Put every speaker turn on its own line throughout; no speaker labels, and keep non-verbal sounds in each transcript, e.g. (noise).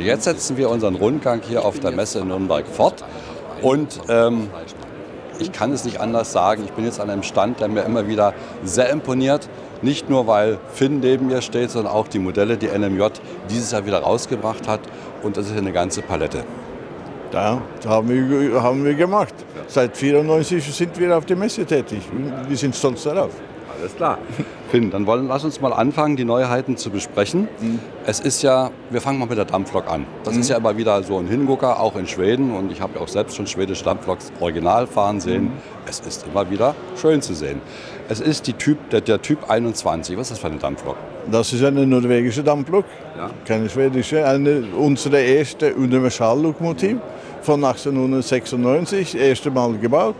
Modellmann-Freunde, jetzt setzen wir unseren Rundgang hier auf der Messe in Nürnberg fort. Und ähm, ich kann es nicht anders sagen, ich bin jetzt an einem Stand, der mir immer wieder sehr imponiert. Nicht nur, weil Finn neben mir steht, sondern auch die Modelle, die NMJ dieses Jahr wieder rausgebracht hat. Und das ist eine ganze Palette.
Ja, das haben wir, haben wir gemacht. Seit 1994 sind wir auf der Messe tätig. Wir sind stolz darauf.
Alles klar. Finn, dann wollen, lass uns mal anfangen, die Neuheiten zu besprechen. Mhm. Es ist ja, wir fangen mal mit der Dampflok an. Das mhm. ist ja immer wieder so ein Hingucker, auch in Schweden. Und ich habe ja auch selbst schon schwedische Dampfloks original fahren sehen. Mhm. Es ist immer wieder schön zu sehen. Es ist die typ, der, der Typ 21. Was ist das für eine Dampflok?
Das ist eine norwegische Dampflok, ja. keine schwedische. Eine, unsere erste Universallokomotiv von 1896, das erste Mal gebaut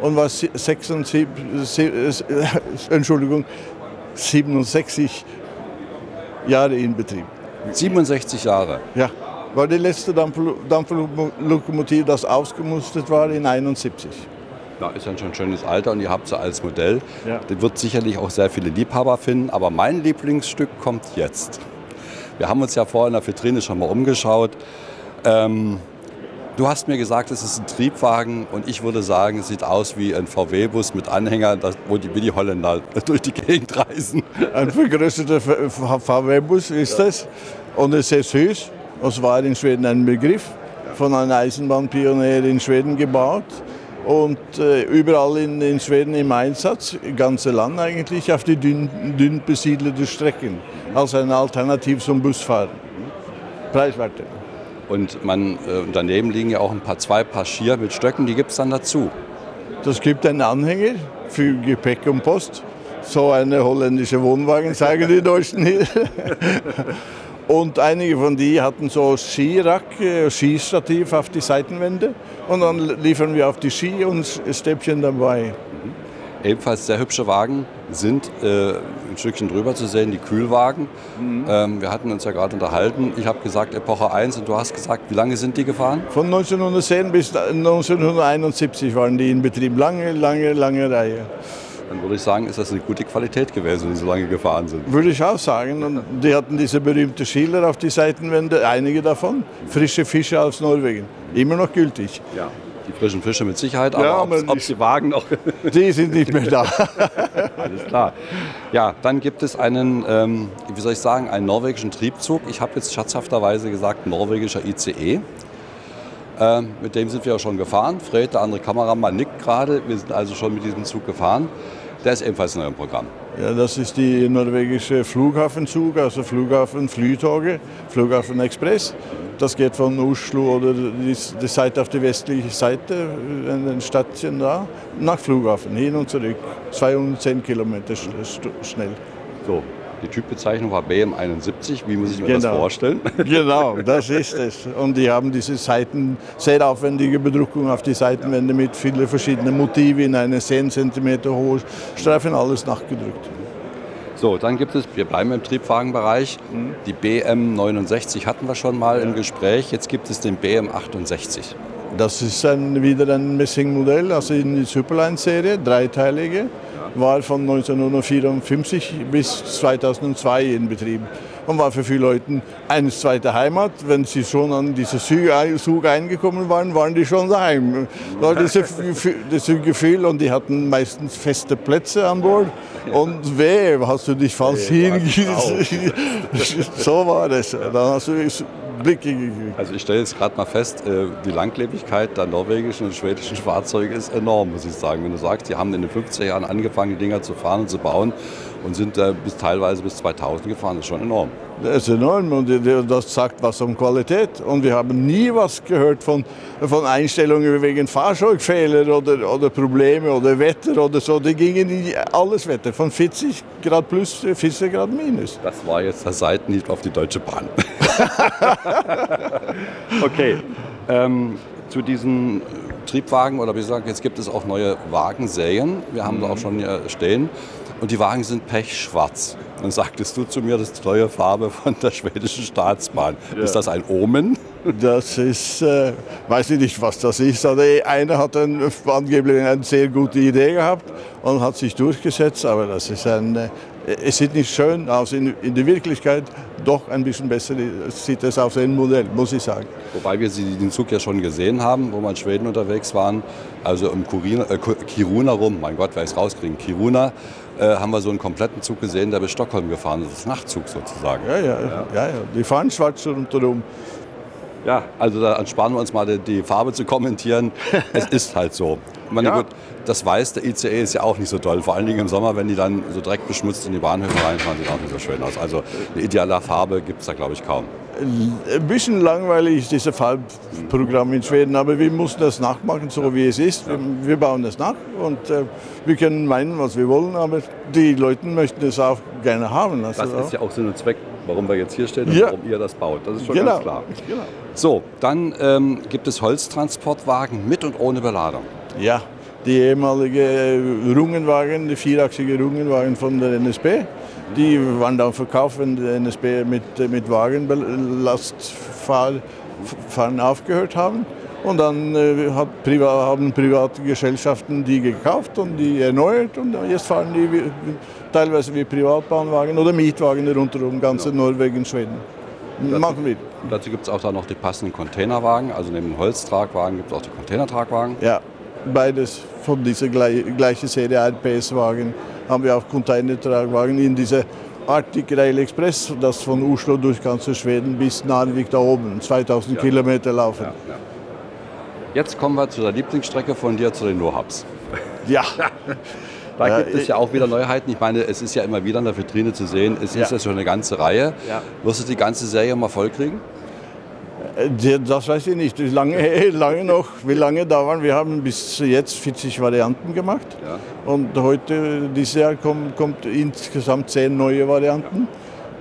und war 76, (laughs) Entschuldigung, 67 Jahre in Betrieb.
67 Jahre?
Ja, war die letzte Dampflokomotive, das ausgemustert war in 71.
Ja, ist ja schon ein schönes Alter und ihr habt sie als Modell. Ja. Das wird sicherlich auch sehr viele Liebhaber finden, aber mein Lieblingsstück kommt jetzt. Wir haben uns ja vorher in der Vitrine schon mal umgeschaut. Ähm, Du hast mir gesagt, es ist ein Triebwagen und ich würde sagen, es sieht aus wie ein VW-Bus mit Anhängern, wo die, wie die Holländer (laughs) durch die Gegend reisen.
Ein vergrößerter VW-Bus ist ja. das und es ist sehr süß. Es war in Schweden ein Begriff, von einem Eisenbahnpionier in Schweden gebaut und äh, überall in, in, Schweden im Einsatz, ganze Land eigentlich, auf die dünn, dünn besiedelten Strecken, als eine Alternative zum Busfahren. Preiswerter.
Und man, äh, daneben liegen ja auch ein paar zwei Paar Skier mit Stöcken, die gibt es dann dazu.
Das gibt einen Anhänger für Gepäck und Post. So eine holländische Wohnwagen zeigen die Deutschen hier. (laughs) Und einige von die hatten so Skirack, äh, Skistativ auf die Seitenwände. Und dann liefern wir auf die Ski und Stäbchen dabei.
Ebenfalls sehr hübsche Wagen sind äh, ein Stückchen drüber zu sehen, die Kühlwagen. Mhm. Ähm, wir hatten uns ja gerade unterhalten. Ich habe gesagt Epoche 1 und du hast gesagt, wie lange sind die gefahren?
Von 1910 bis 1971 waren die in Betrieb. Lange, lange, lange Reihe.
Dann würde ich sagen, ist das eine gute Qualität gewesen, wenn die so lange gefahren sind.
Würde ich auch sagen. Und die hatten diese berühmten Schilder auf die Seitenwände, einige davon. Frische Fische aus Norwegen. Immer noch gültig.
Ja die frischen Fische mit Sicherheit, aber ja, ob, ob die Wagen noch. (laughs)
Die sind nicht mehr da. (laughs)
Alles klar. Ja, dann gibt es einen, ähm, wie soll ich sagen, einen norwegischen Triebzug. Ich habe jetzt schatzhafterweise gesagt, norwegischer ICE. Ähm, mit dem sind wir auch schon gefahren. Fred, der andere Kameramann, nickt gerade. Wir sind also schon mit diesem Zug gefahren. Der ist ebenfalls neu im Programm.
Ja, das ist die norwegische Flughafenzug, also Flughafen Flytoge, Flughafen Express. Das geht von Oslo oder die, die Seite auf die westliche Seite, in den Städtchen da, nach Flughafen, hin und zurück. 210 Kilometer schnell.
So, die Typbezeichnung war BM71. Wie muss ich mir genau. das vorstellen? (laughs) (laughs)
Genau, das ist es. Und die haben diese Seiten, sehr aufwendige Bedruckung auf die Seitenwände mit vielen verschiedenen Motiven in eine 10 cm hohe Streifen, alles nachgedrückt.
So, dann gibt es, wir bleiben im Triebwagenbereich, mhm. die BM69 hatten wir schon mal im Gespräch, jetzt gibt es den BM68.
Das ist ein, wieder ein Messingmodell, also in der Superline-Serie, dreiteilige, war von 1954 bis 2002 in Betrieb und war für viele Leute eine zweite Heimat. Wenn sie schon an diesen Zug eingekommen waren, waren die schon daheim. Da dieses Gefühl und die hatten meistens feste Plätze an Bord. Und weh, hast du dich falsch hingegeben. (laughs) so war das. Dann hast du Blicke gekriegt.
Also ich stelle jetzt gerade mal fest, äh, die Langlebigkeit der norwegischen und schwedischen Fahrzeuge ist enorm, muss ich sagen. Wenn du sagst, die haben in den 50er Jahren angefangen, die Dinger zu fahren und zu bauen und sind bis teilweise bis 2000 gefahren. Das ist schon enorm.
Das ist enorm und das sagt was um Qualität. Und wir haben nie was gehört von, von Einstellungen wegen Fahrzeugfehler oder, oder Probleme oder Wetter oder so. Die gingen in alles Wetter, von 40 Grad plus 40 Grad minus.
Das war jetzt der Seitenhieb auf die Deutsche Bahn. (laughs) (laughs) okay. Ähm, zu diesen Triebwagen oder wie gesagt, jetzt gibt es auch neue Wagenserien. Wir haben mhm. da auch schon hier stehen. Und die Wagen sind pechschwarz. Dann sagtest du zu mir, das ist die neue Farbe von der schwedischen Staatsbahn. Ja. Ist das ein Omen?
Das ist, äh, weiß ich nicht, was das ist. Also einer hat ein, angeblich eine sehr gute Idee gehabt und hat sich durchgesetzt, aber das ist ein, es sieht nicht schön aus in, in der Wirklichkeit, doch ein bisschen besser sieht es aus dem Modell, muss ich sagen.
Wobei wir den Zug ja schon gesehen haben, wo wir in Schweden unterwegs waren, also im Kurina, äh, Kiruna rum, mein Gott, wer es rauskriegen, Kiruna, äh, haben wir so einen kompletten Zug gesehen, der bis Stockholm gefahren ist, das ist Nachtzug sozusagen.
Ja, ja, ja, ja, ja. die fahren schwarz rundherum.
Ja, also da sparen wir uns mal die, die Farbe zu kommentieren. (laughs) es ist halt so. Ich meine, ja. gut, das Weiß der ICE ist ja auch nicht so toll. Vor allen Dingen im Sommer, wenn die dann so dreckbeschmutzt in die Bahnhöfe reinfahren, sieht auch nicht so schön aus. Also eine ideale Farbe gibt es da, glaube ich, kaum.
Ein bisschen langweilig ist dieses Farbprogramm in Schweden, aber wir müssen das nachmachen, so wie es ist. Wir, wir bauen das nach und äh, wir können meinen, was wir wollen, aber die Leute möchten es auch gerne haben.
Also das ist ja auch Sinn und Zweck, warum wir jetzt hier stehen und ja. warum ihr das baut. Das ist schon genau. ganz klar. Genau. So, dann ähm, gibt es Holztransportwagen mit und ohne Beladung.
Ja, die ehemalige Rungenwagen, die vierachsige Rungenwagen von der NSB, die waren dann verkauft, wenn die NSB mit, mit Wagenlastfahren aufgehört haben. Und dann äh, hat Privat, haben private Gesellschaften die gekauft und die erneuert und jetzt fahren die wie, teilweise wie Privatbahnwagen oder Mietwagen rundherum, ganze ja. Norwegen, Schweden.
Machen wir. Dazu gibt es auch da noch die passenden Containerwagen, also neben dem Holztragwagen gibt es auch die Containertragwagen.
Ja, beides von dieser gleichen Serie, ein PS-Wagen, haben wir auch Containertragwagen in dieser Arctic Rail Express, das von Oslo durch ganz Schweden bis Narvik da oben, 2000 ja. Kilometer laufen. Ja, ja.
Jetzt kommen wir zu der Lieblingsstrecke von dir, zu den No-Hubs.
Ja. (laughs)
da gibt es ja auch wieder Neuheiten. Ich meine, es ist ja immer wieder in der Vitrine zu sehen. Es ist ja schon eine ganze Reihe. Wirst du die ganze Serie mal voll kriegen?
Äh, das weiß ich nicht, wie lange, (laughs) lange noch, wie lange da waren. Wir haben bis jetzt 40 Varianten gemacht ja. und heute, dieses Jahr, kommt, kommt insgesamt 10 neue Varianten.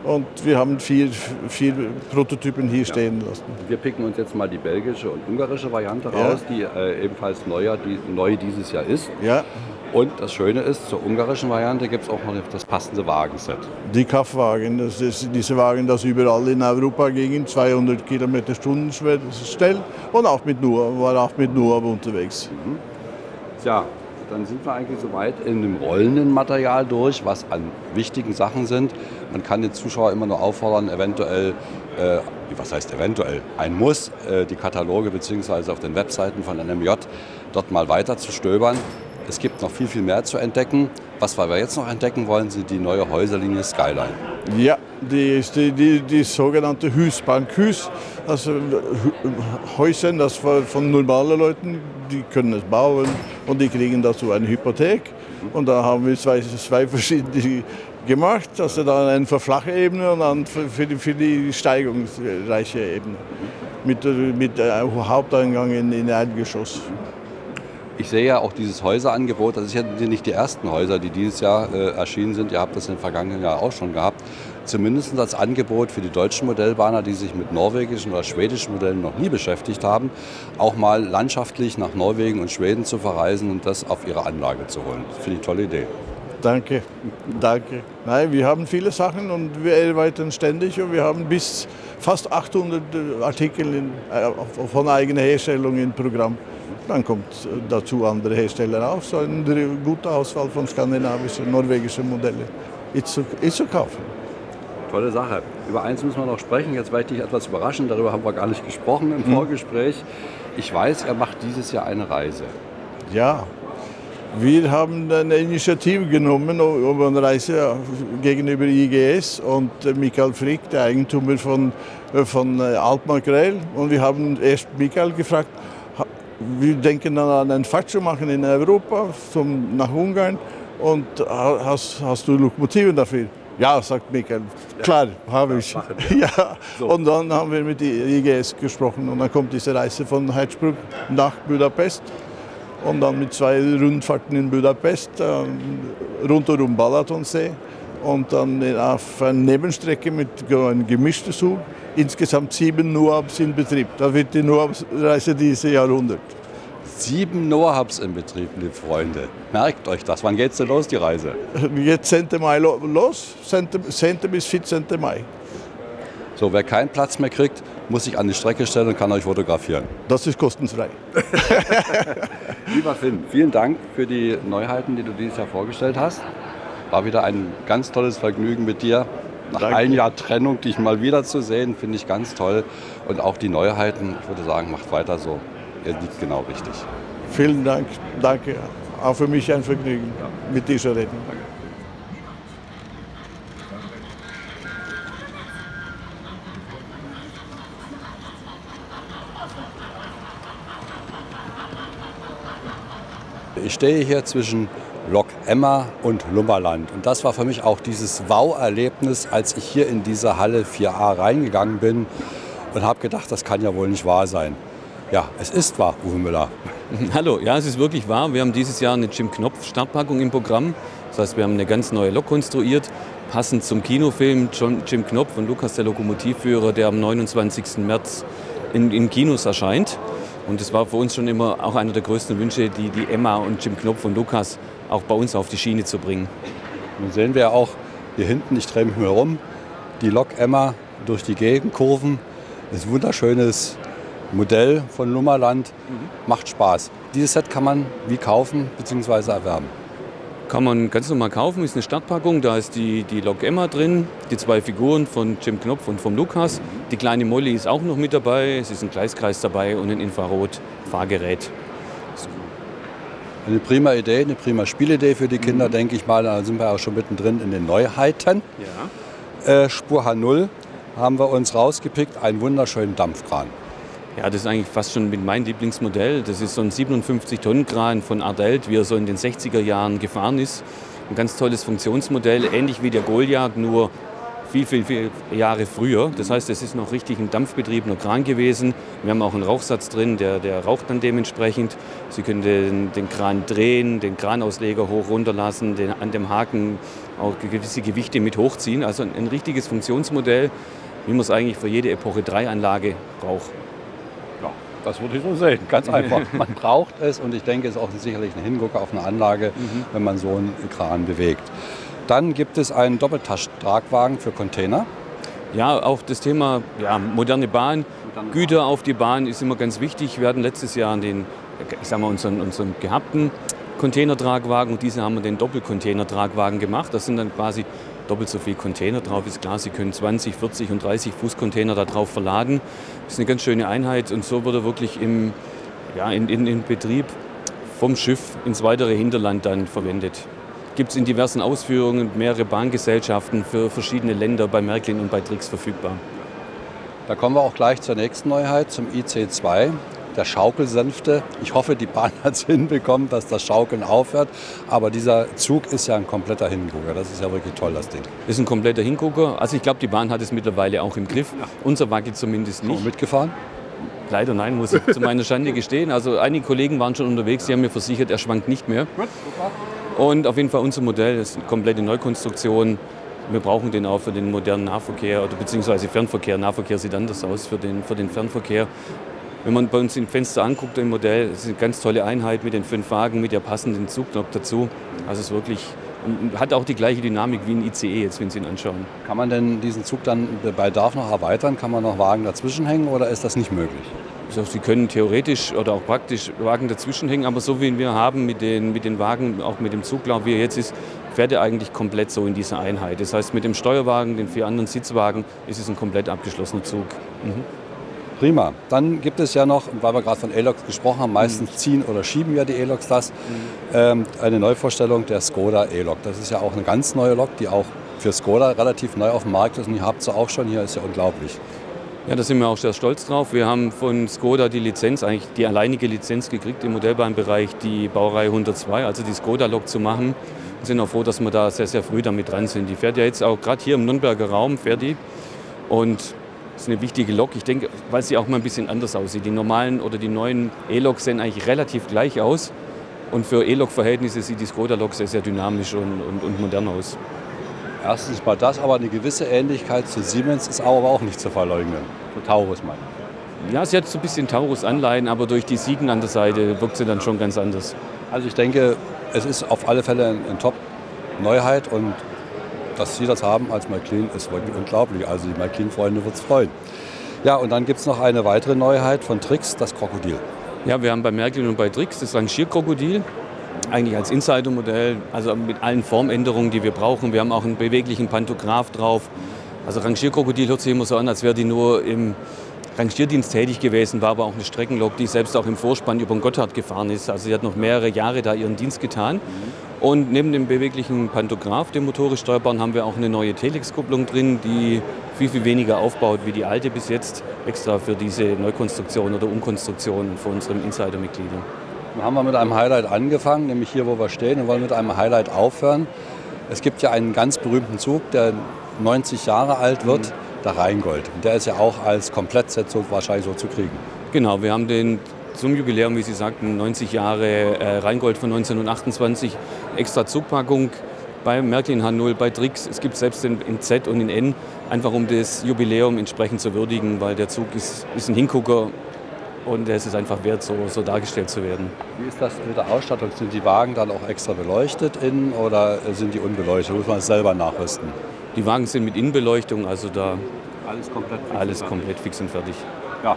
Und wir haben vier, vier Prototypen hier ja. stehen lassen.
Wir picken uns jetzt mal die belgische und ungarische Variante raus, ja. die äh, ebenfalls neuer, die, neu dieses Jahr ist.
Ja.
Und das Schöne ist, zur ungarischen Variante gibt es auch noch das passende Wagenset.
Die Kaufwagen, das ist diese Wagen, das überall in Europa gingen, 200 Kilometer Stunden schnell und auch mit nur, war auch mit nur unterwegs. Mhm.
Ja, dann sind wir eigentlich soweit in dem rollenden Material durch, was an wichtigen Sachen sind. Man kann den Zuschauer immer nur auffordern, eventuell, äh, was heißt eventuell, ein Muss, äh, die Kataloge bzw. auf den Webseiten von NMJ dort mal weiter zu stöbern. Es gibt noch viel, viel mehr zu entdecken. Was wir jetzt noch entdecken wollen, sind die neue Häuserlinie Skyline.
Ja, die ist die, die, die sogenannte Husbank Hus. Also Häuser, das von normalen Leuten, die können es bauen und die kriegen dazu eine Hypothek. Und da haben wir zwei, zwei verschiedene gemacht, also dann eine für flache Ebene und dann für die, für die steigungsreiche Ebene. Mit, mit Haupteingang in, in Erdgeschoss
ich sehe ja auch dieses Häuserangebot, das sind ja nicht die ersten Häuser, die dieses Jahr äh, erschienen sind. Ihr habt das im vergangenen Jahr auch schon gehabt. Zumindest als Angebot für die deutschen Modellbahner, die sich mit norwegischen oder schwedischen Modellen noch nie beschäftigt haben, auch mal landschaftlich nach Norwegen und Schweden zu verreisen und das auf ihre Anlage zu holen. Das finde ich eine tolle Idee.
Danke, danke. Nein, wir haben viele Sachen und wir erweitern ständig und wir haben bis fast 800 Artikel in, äh, von eigener Herstellung im Programm. Dann kommt dazu andere Hersteller auch, so eine gute Auswahl von skandinavischen, norwegischen Modellen ist zu, ist zu kaufen.
Tolle Sache. Über eins müssen wir noch sprechen. Jetzt werde ich dich etwas überraschen. Darüber haben wir gar nicht gesprochen im hm. Vorgespräch. Ich weiß, er macht dieses Jahr eine Reise.
Ja, wir haben eine Initiative genommen um eine Reise gegenüber IGS und Michael Frick, der Eigentümer von, von Altmark Rail. Und wir haben erst Michael gefragt, wir denken dann an einen Fahrt zu machen in Europa, zum, nach Ungarn. Und hast, hast du Lokomotiven dafür? Ja, sagt Michael. Klar, ja, habe ich. (laughs) Ja. So. Und dann haben wir mit IGS gesprochen und dann kommt diese Reise von Herzbruck nach Budapest und dann mit zwei Rundfahrten in Budapest äh, rundherum Balatonsee und dann auf einer Nebenstrecke mit einem gemischten Zug insgesamt sieben NOABs in Betrieb. Da wird die NOAB-Reise dieses Jahrhundert.
Sieben NOABs in Betrieb, liebe Freunde. Merkt euch das. Wann geht's denn los, die Reise?
Jetzt 10. Mai los, 10. bis 14. Mai.
So, wer keinen Platz mehr kriegt, muss sich an die Strecke stellen und kann euch fotografieren.
Das ist kostenfrei. (laughs)
Lieber Finn, vielen Dank für die Neuheiten, die du dieses Jahr vorgestellt hast. War wieder ein ganz tolles Vergnügen mit dir. Nach Danke. einem Jahr Trennung, dich mal wieder zu sehen, finde ich ganz toll. Und auch die Neuheiten, ich würde sagen, macht weiter so. Ihr liegt genau richtig.
Vielen Dank. Danke. Auch für mich ein Vergnügen mit dieser Rede. Danke.
Ich stehe hier zwischen Lok Emma und Lummerland. Und das war für mich auch dieses Wow-Erlebnis, als ich hier in diese Halle 4a reingegangen bin und habe gedacht, das kann ja wohl nicht wahr sein. Ja, es ist wahr, Uwe Müller. (laughs)
Hallo, ja, es ist wirklich wahr. Wir haben dieses Jahr eine Jim Knopf Startpackung im Programm. Das heißt, wir haben eine ganz neue Lok konstruiert, passend zum Kinofilm John, Jim Knopf und Lukas der Lokomotivführer, der am 29. März in, in Kinos erscheint. Und es war für uns schon immer auch einer der größten Wünsche, die, die Emma und Jim Knopf und Lukas auch bei uns auf die Schiene zu bringen.
Nun sehen wir auch hier hinten, ich drehe mich mal rum, die Lok Emma durch die Gegenkurven. Das ist ein wunderschönes Modell von Lummerland. Mhm. Macht Spaß. Dieses Set kann man wie kaufen bzw. erwerben.
Kann man ganz normal kaufen, ist eine Startpackung. Da ist die, die Lok Emma drin, die zwei Figuren von Jim Knopf und vom Lukas. Die kleine Molly ist auch noch mit dabei. Es ist ein Gleiskreis dabei und ein Infrarot-Fahrgerät.
Eine prima Idee, eine prima Spielidee für die Kinder, mhm. denke ich mal. Da sind wir auch schon mittendrin in den Neuheiten. Ja. Äh, Spur H0 haben wir uns rausgepickt, einen wunderschönen Dampfkran.
Ja, das ist eigentlich fast schon meinem Lieblingsmodell. Das ist so ein 57-Tonnen-Kran von Ardelt, wie er so in den 60er Jahren gefahren ist. Ein ganz tolles Funktionsmodell, ähnlich wie der Goliath, nur viel, viel, viel Jahre früher. Das heißt, es ist noch richtig ein dampfbetriebener Kran gewesen. Wir haben auch einen Rauchsatz drin, der, der raucht dann dementsprechend. Sie können den, den Kran drehen, den Kranausleger hoch runterlassen, den, an dem Haken auch gewisse Gewichte mit hochziehen. Also ein, ein richtiges Funktionsmodell, wie man es eigentlich für jede Epoche 3 Anlage braucht.
Das würde ich so sehen. Ganz einfach. (laughs) Man braucht es und ich denke, es ist auch sicherlich ein Hingucker auf eine Anlage, mhm. wenn man so einen Kran bewegt. Dann gibt es einen Doppeltaschentragwagen für Container.
Ja, auch das Thema ja, moderne Bahn, moderne Güter auf die Bahn ist immer ganz wichtig. Wir hatten letztes Jahr den, ich sag mal, unseren, unseren gehabten Containertragwagen und diese haben wir den Doppelcontainertragwagen gemacht. Das sind dann quasi doppelt so viel Container drauf. Ist klar, Sie können 20, 40 und 30 Fuß Container da drauf verladen. Das ist eine ganz schöne Einheit und so wurde wirklich im, ja, in, in, in Betrieb vom Schiff ins weitere Hinterland dann verwendet. Gibt es in diversen Ausführungen mehrere Bahngesellschaften für verschiedene Länder bei Märklin und bei Trix verfügbar.
Da kommen wir auch gleich zur nächsten Neuheit, zum IC2 der Schaukelsanfte. Ich hoffe, die Bahn (laughs) hat es hinbekommen, dass das Schaukeln aufhört. Aber dieser Zug ist ja ein kompletter Hingucker. Das ist ja wirklich toll, das Ding.
Ist ein kompletter Hingucker. Also ich glaube, die Bahn hat es mittlerweile auch im Griff. Ja. Unser wackelt zumindest nicht.
mitgefahren?
Leider nein, muss ich zu meiner Schande gestehen. Also einige Kollegen waren schon unterwegs, die haben mir versichert, er schwankt nicht mehr. Und auf jeden Fall unser Modell ist eine komplette Neukonstruktion. Wir brauchen den auch für den modernen Nahverkehr oder beziehungsweise Fernverkehr. Nahverkehr sieht anders aus für den, für den Fernverkehr. Wenn man bei uns im Fenster anguckt im Modell, es ist eine ganz tolle Einheit mit den fünf Wagen, mit der passenden Zugknopf dazu. Also es ist wirklich hat auch die gleiche Dynamik wie ein ICE jetzt, wenn Sie ihn anschauen.
Kann man denn diesen Zug dann bei Darf noch erweitern? Kann man noch Wagen dazwischen hängen oder ist das nicht möglich?
Also Sie können theoretisch oder auch praktisch Wagen dazwischen hängen, aber so wie wir haben mit den, mit den Wagen, auch mit dem Zuglauf, wie er jetzt ist, fährt er eigentlich komplett so in dieser Einheit. Das heißt, mit dem Steuerwagen, den vier anderen Sitzwagen, ist es ein komplett abgeschlossener Zug. Mhm.
Prima. Dann gibt es ja noch, weil wir gerade von E-Loks gesprochen haben, meistens mhm. ziehen oder schieben ja die E-Loks das, mhm. ähm, eine Neuvorstellung der Skoda E-Lok. Das ist ja auch eine ganz neue Lok, die auch für Skoda relativ neu auf dem Markt ist und ihr habt sie auch schon hier, ist ja unglaublich.
Ja, da sind wir auch sehr stolz drauf. Wir haben von Skoda die Lizenz, eigentlich die alleinige Lizenz gekriegt im Modellbahnbereich, die Baureihe 102, also die Skoda-Lok zu machen. Wir sind auch froh, dass wir da sehr, sehr früh damit dran sind. Die fährt ja jetzt auch gerade hier im Nürnberger Raum, fährt die. Und das ist eine wichtige Lok. Ich denke, weil sie auch mal ein bisschen anders aussieht. Die normalen oder die neuen E-Loks sehen eigentlich relativ gleich aus. Und für E-Lok-Verhältnisse sieht die Skoda-Lok sehr, sehr dynamisch und, und, und, modern aus.
Erstens mal das, aber eine gewisse Ähnlichkeit zu Siemens ist aber auch nicht zu verleugnen. Für Taurus mal.
Ja, sie hat so ein bisschen Taurus-Anleihen, aber durch die Siegen an der Seite wirkt sie dann schon ganz anders.
Also ich denke, es ist auf alle Fälle eine Top-Neuheit und dass Sie das haben als McLean ist wirklich unglaublich. Also die McLean-Freunde wird es freuen. Ja, und dann gibt es noch eine weitere Neuheit von Trix, das Krokodil.
Ja, wir haben bei Märklin und bei Trix das Rangierkrokodil. eigentlich als Insider-Modell, also mit allen Formänderungen, die wir brauchen. Wir haben auch einen beweglichen Pantograph drauf. Also Rangierkrokodil hört sich immer so an, als wäre die nur im Rangierdienst tätig gewesen, war aber auch eine Streckenlok, die selbst auch im Vorspann über den Gotthard gefahren ist. Also sie hat noch mehrere Jahre da ihren Dienst getan. Und neben dem beweglichen Pantograph, dem motorisch steuerbaren, haben wir auch eine neue Telex-Kupplung drin, die viel, viel weniger aufbaut wie die alte bis jetzt, extra für diese Neukonstruktion oder Umkonstruktion von unseren Insider-Mitgliedern.
Dann haben wir mit einem Highlight angefangen, nämlich hier, wo wir stehen, und wollen mit einem Highlight aufhören. Es gibt ja einen ganz berühmten Zug, der 90 Jahre alt wird, mhm. der Rheingold. Und der ist ja auch als Komplettsetzung wahrscheinlich so zu kriegen.
Genau, wir haben den zum Jubiläum, wie Sie sagten, 90 Jahre äh, Rheingold von 1928, extra Zugpackung bei Märklin H0, bei Trix. Es gibt selbst in, in, Z und in N, einfach um das Jubiläum entsprechend zu würdigen, weil der Zug ist, ist ein Hingucker und es ist einfach wert, so, so, dargestellt zu werden.
Wie ist das mit der Ausstattung? Sind die Wagen dann auch extra beleuchtet innen oder sind die unbeleuchtet? Muss man es selber nachrüsten?
Die Wagen sind mit Innenbeleuchtung, also da
alles komplett
fix, alles komplett fix und fertig.
Ja.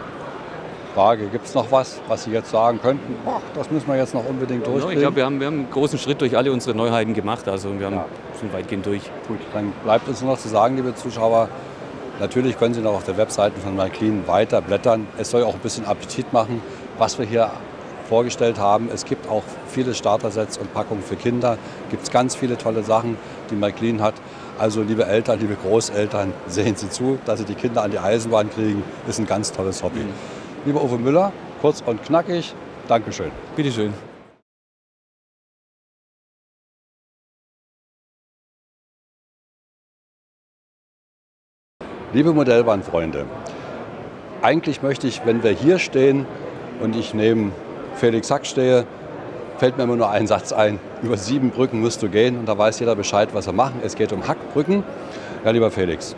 Frage, gibt es noch was, was Sie jetzt sagen könnten? Ach, das müssen wir jetzt noch unbedingt durchgehen?
Ich glaube, wir haben, wir haben einen großen Schritt durch alle unsere Neuheiten gemacht. Also wir haben, ja. sind weitgehend durch.
Gut, dann bleibt uns nur noch zu sagen, liebe Zuschauer, Natürlich können Sie noch auf der Webseite von MyClean weiter blättern. Es soll auch ein bisschen Appetit machen, was wir hier vorgestellt haben. Es gibt auch viele Startersets und Packungen für Kinder. Es gibt ganz viele tolle Sachen, die MyClean hat. Also liebe Eltern, liebe Großeltern, (laughs) sehen Sie zu, dass Sie die Kinder an die Eisenbahn kriegen. Ist ein ganz tolles Hobby. Mhm. Lieber Uwe Müller, kurz und knackig, Dankeschön.
Bitteschön.
Liebe Modellbahnfreunde, eigentlich möchte ich, wenn wir hier stehen und ich neben Felix Hack stehe, fällt mir immer nur ein Satz ein. Über sieben Brücken musst du gehen und da weiß jeder Bescheid, was er machen. Es geht um Hackbrücken. Ja, lieber Felix,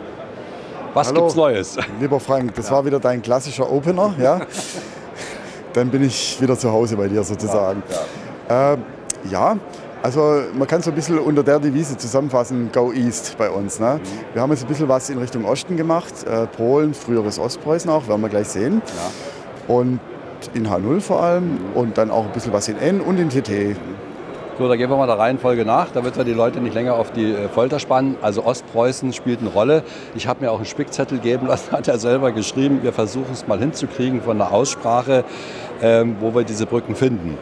was Hallo, gibt's Neues?
Lieber Frank, das ja. war wieder dein klassischer Opener. Ja? (laughs) Dann bin ich wieder zu Hause bei dir sozusagen. Ja. Äh, ja also man kann so ein bisschen unter der Devise zusammenfassen, Go East bei uns. Ne? Mhm. Wir haben jetzt ein bisschen was in Richtung Osten gemacht, äh, Polen, früheres Ostpreußen auch, werden wir gleich sehen. Und in H0 vor allem und dann auch ein bisschen was in N und in TT.
So, da gehen wir mal der Reihenfolge nach, damit wir die Leute nicht länger auf die äh, Folter spannen. Also Ostpreußen spielt eine Rolle. Ich habe mir auch einen Spickzettel geben lassen, (laughs) hat er selber geschrieben. Wir versuchen es mal hinzukriegen von der Aussprache, ähm, wo wir diese Brücken finden.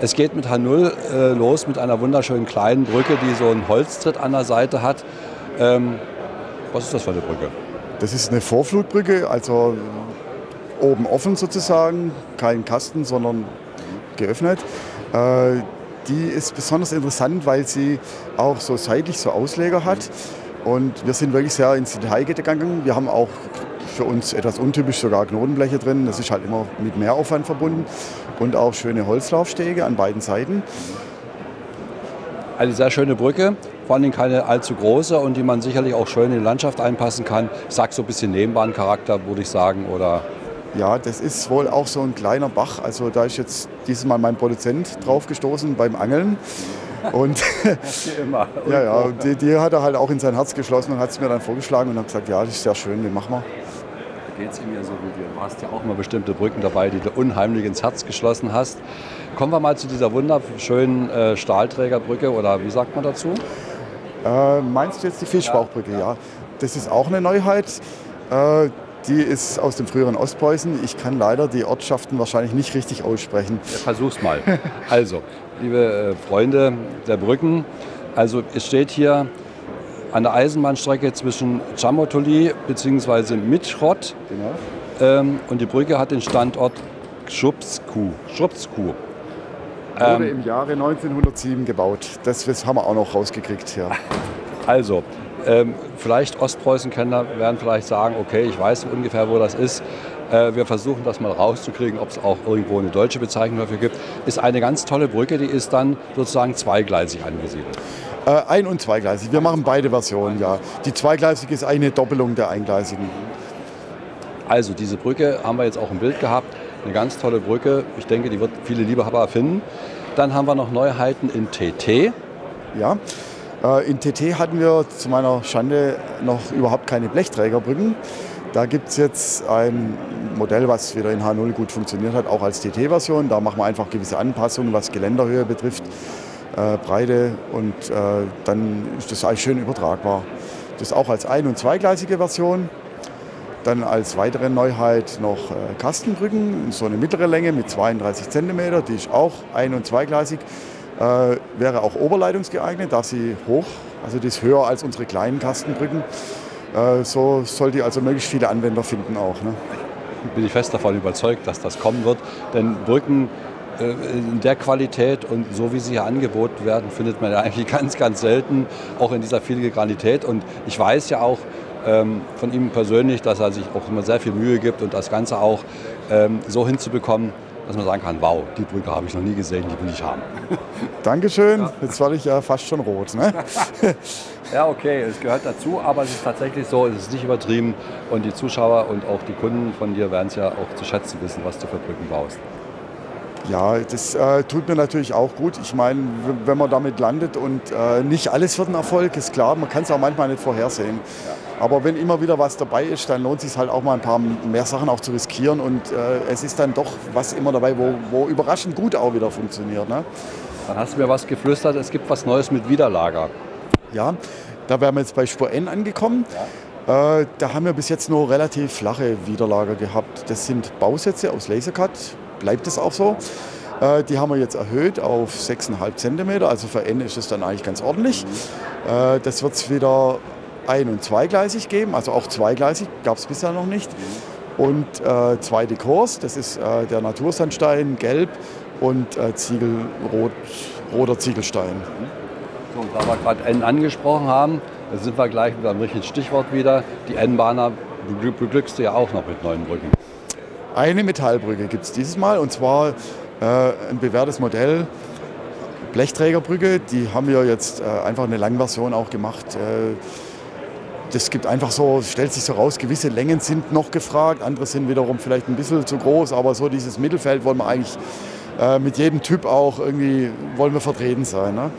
Es geht mit H0 äh, los mit einer wunderschönen kleinen Brücke, die so einen Holztritt an der Seite hat. Ähm, was ist das für eine Brücke?
Das ist eine Vorflutbrücke, also oben offen sozusagen, kein Kasten, sondern geöffnet. Äh, die ist besonders interessant, weil sie auch so seitlich so Ausleger hat. Und wir sind wirklich sehr ins Detail gegangen. Wir haben auch für uns etwas untypisch sogar Knotenbleche drin. Das ist halt immer mit Mehraufwand verbunden. Und auch schöne Holzlaufstege an beiden Seiten.
Eine sehr schöne Brücke, vor allem keine allzu große und die man sicherlich auch schön in die Landschaft einpassen kann. Ich sag so ein bisschen Nebenbahncharakter, würde ich sagen, oder
ja, das ist wohl auch so ein kleiner Bach. Also da ist jetzt dieses Mal mein Produzent drauf gestoßen beim Angeln. Und (laughs) immer. (laughs) ja, ja, die, die, hat er halt auch in sein Herz geschlossen und hat es mir dann vorgeschlagen und hat gesagt, ja, das ist sehr schön, den machen wir
geht es ihm ja so wie dir. Du hast ja auch immer bestimmte Brücken dabei, die du unheimlich ins Herz geschlossen hast. Kommen wir mal zu dieser wunderschönen äh, Stahlträgerbrücke oder wie sagt man dazu?
Äh, meinst du jetzt die Fischbauchbrücke? Ja. ja. Das ist auch eine Neuheit. Äh, die ist aus dem früheren Ostpreußen. Ich kann leider die Ortschaften wahrscheinlich nicht richtig aussprechen.
Ja, versuch's mal. also, liebe äh, Freunde der Brücken, also es steht hier an der Eisenbahnstrecke zwischen Chamotoli bzw. Mitschrott genau. ähm, und die Brücke hat den Standort Schubsku. Schubsku.
Wurde ähm, im Jahre 1907 gebaut. Das, das haben wir auch noch rausgekriegt. Ja.
Also, ähm, vielleicht Ostpreußenkenner werden vielleicht sagen, okay, ich weiß ungefähr, wo das ist. Äh, wir versuchen das mal rauszukriegen, ob es auch irgendwo eine deutsche Bezeichnung dafür gibt. Ist eine ganz tolle Brücke, die ist dann sozusagen zweigleisig angesiedelt.
Äh, ein- und zweigleisig. Wir machen beide Versionen, ja. Die zweigleisige ist eine Doppelung der eingleisigen.
Also diese Brücke haben wir jetzt auch im Bild gehabt. Eine ganz tolle Brücke. Ich denke, die wird viele Liebhaber finden. Dann haben wir noch Neuheiten in TT.
Ja, in TT hatten wir zu meiner Schande noch überhaupt keine Blechträgerbrücken. Da gibt es jetzt ein Modell, was wieder in H0 gut funktioniert hat, auch als TT-Version. Da machen wir einfach gewisse Anpassungen, was Geländerhöhe betrifft. äh, Breite und äh, dann ist das eigentlich schön übertragbar. Das auch als ein- und zweigleisige Version. Dann als weitere Neuheit noch äh, Kastenbrücken, so eine mittlere Länge mit 32 cm, die ist auch ein- und zweigleisig. Äh, wäre auch oberleitungsgeeignet, da sie hoch, also die ist höher als unsere kleinen Kastenbrücken. Äh, so soll die also möglichst viele Anwender finden auch. Ne?
Bin ich fest davon überzeugt, dass das kommen wird, denn Brücken äh, in der Qualität und so wie sie hier angeboten werden, findet man ja eigentlich (laughs) ganz, ganz selten, auch in dieser Filigranität. Und ich weiß ja auch, ähm, von ihm persönlich, dass er sich auch immer sehr viel Mühe gibt und das Ganze auch ähm, so hinzubekommen, dass man sagen kann, wow, die Brücke habe ich noch nie gesehen, die will ich haben. (laughs)
Dankeschön, ja. jetzt war ich ja fast schon rot. Ne? (laughs)
ja, okay, es gehört dazu, aber es ist tatsächlich so, es ist nicht übertrieben und die Zuschauer und auch die Kunden von dir werden es ja auch zu schätzen wissen, was du für Brücken baust.
Ja, das äh, tut mir natürlich auch gut. Ich meine, wenn man damit landet und äh, nicht alles wird ein Erfolg, ist klar, man kann es auch manchmal nicht vorhersehen. Ja. Aber wenn immer wieder was dabei ist, dann lohnt es sich halt auch mal ein paar mehr Sachen auch zu riskieren. Und äh, es ist dann doch was immer dabei, wo, wo überraschend gut auch wieder funktioniert. Ne?
Dann hast du mir was geflüstert, es gibt was Neues mit Widerlager.
Ja, da wären wir jetzt bei Spur N angekommen. Ja. Äh, da haben wir bis jetzt nur relativ flache Widerlager gehabt. Das sind Bausätze aus Lasercut, bleibt es auch so. Äh, die haben wir jetzt erhöht auf 6,5 cm, also für N ist es dann eigentlich ganz ordentlich. Mhm. Äh, das wird es wieder ein- und zweigleisig geben, also auch zweigleisig, gab es bisher noch nicht. Und äh, zwei Dekors, das ist äh, der Natursandstein, gelb und äh, Ziegelrot, roter Ziegelstein.
So, da wir gerade N angesprochen haben, da sind wir gleich beim richtigen Stichwort wieder. Die N-Bahner beglückst du ja auch noch mit neuen Brücken.
Eine Metallbrücke gibt es dieses Mal und zwar äh, ein bewährtes Modell. Blechträgerbrücke, die haben wir jetzt äh, einfach eine Langversion auch gemacht. Das gibt einfach so, stellt sich so raus, gewisse Längen sind noch gefragt, andere sind wiederum vielleicht ein bisschen zu groß, aber so dieses Mittelfeld wollen wir eigentlich äh, mit jedem Typ auch irgendwie, wollen wir vertreten sein. Ne?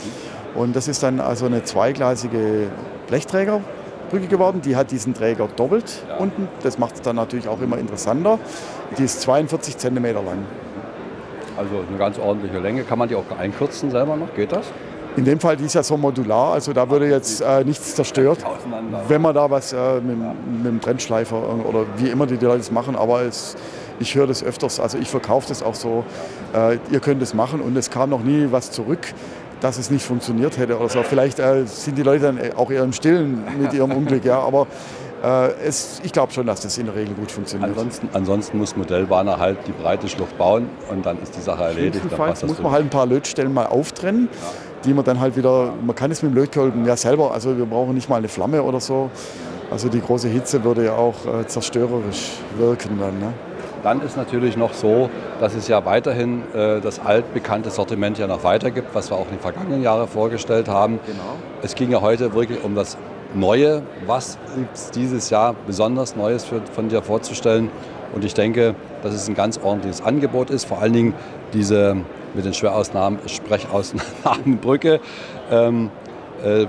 Und das ist dann also eine zweigleisige Blechträgerbrücke geworden, die hat diesen Träger doppelt ja. unten, das macht es dann natürlich auch immer interessanter. Die ist 42 cm lang.
Also eine ganz ordentliche Länge. Kann man die auch einkürzen selber noch? Geht das?
In dem Fall, die ist ja so modular, also da würde jetzt äh, nichts zerstört, wenn man da was äh, mit, mit, dem Trennschleifer oder wie immer die, die Leute das machen. Aber es, ich höre das öfters, also ich verkaufe das auch so, äh, ihr könnt es machen und es kam noch nie was zurück dass es nicht funktioniert hätte oder so. Vielleicht äh, sind die Leute dann auch eher im Stillen mit ihrem (laughs) Unglück, ja, aber äh, es, ich glaube schon, dass das in der Regel gut funktioniert.
Ansonsten, ansonsten muss Modellbahner halt die breite Schlucht bauen und dann ist die Sache erledigt.
Dann muss man halt ein paar Lötstellen mal auftrennen. Ja die man dann halt wieder, man kann es mit dem Lötkolben ja selber, also wir brauchen nicht mal eine Flamme oder so. Also die große Hitze würde ja auch äh, zerstörerisch wirken dann. Ne?
Dann ist natürlich noch so, dass es ja weiterhin äh, das altbekannte Sortiment ja noch weiter gibt, was wir auch in den vergangenen Jahren vorgestellt haben. Genau. Es ging ja heute wirklich um das Neue. Was gibt es dieses Jahr besonders Neues für, von dir vorzustellen? Und ich denke, dass es ein ganz ordentliches Angebot ist. Vor allen Dingen diese mit den Schwerausnahmen, Sprechausnahmenbrücke. Ähm, äh,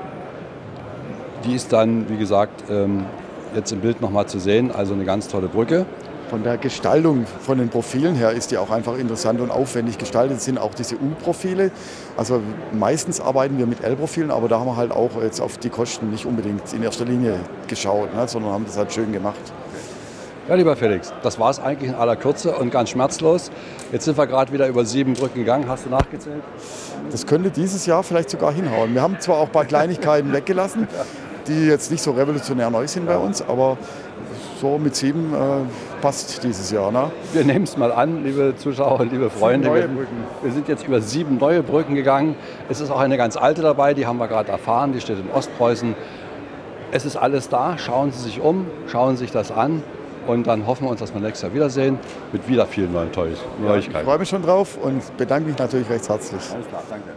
die ist dann, wie gesagt, ähm, jetzt im Bild nochmal zu sehen. Also eine ganz tolle Brücke.
Von der Gestaltung, von den Profilen her ist die auch einfach interessant und aufwendig gestaltet. sind auch diese U-Profile. Also meistens arbeiten wir mit L-Profilen, aber da haben wir halt auch jetzt auf die Kosten nicht unbedingt in erster Linie geschaut, ne, sondern haben das halt schön gemacht.
Ja, lieber Felix, das war es eigentlich in aller Kürze und ganz schmerzlos. Jetzt sind wir gerade wieder über sieben Brücken gegangen. Hast du nachgezählt?
Das könnte dieses Jahr vielleicht sogar hinhauen. Wir haben zwar auch ein paar Kleinigkeiten (laughs) weggelassen, die jetzt nicht so revolutionär neu sind bei uns, aber so mit sieben äh, passt dieses Jahr. Ne?
Wir nehmen es mal an, liebe Zuschauer, liebe Freunde. Wir, wir, sind jetzt über sieben neue Brücken gegangen. Es ist auch eine ganz alte dabei, die haben wir gerade erfahren, die steht in Ostpreußen. Es ist alles da, schauen Sie sich um, schauen Sie sich das an. Und dann hoffen wir uns, dass wir nächstes Jahr wiedersehen mit wieder vielen neuen Neuigkeiten.
Ja, ich freue mich schon drauf und bedanke mich natürlich recht herzlich.
Alles klar, danke.